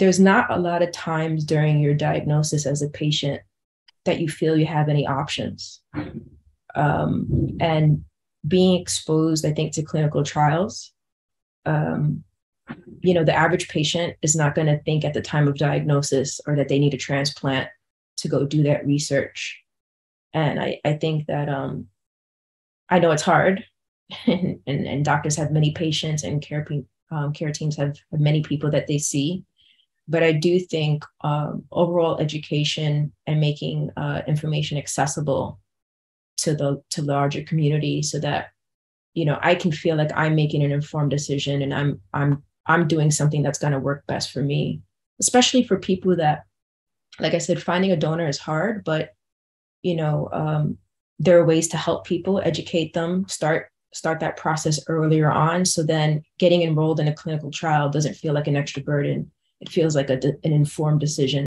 there's not a lot of times during your diagnosis as a patient that you feel you have any options. Um, and being exposed, I think, to clinical trials, um, you know, the average patient is not going to think at the time of diagnosis or that they need a transplant to go do that research. And I, I think that um, I know it's hard, and, and, and doctors have many patients, and care um, care teams have, have many people that they see but I do think um, overall education and making uh, information accessible to the to larger community, so that you know I can feel like I'm making an informed decision and I'm I'm I'm doing something that's going to work best for me, especially for people that, like I said, finding a donor is hard, but you know um, there are ways to help people, educate them, start start that process earlier on, so then getting enrolled in a clinical trial doesn't feel like an extra burden it feels like a, an informed decision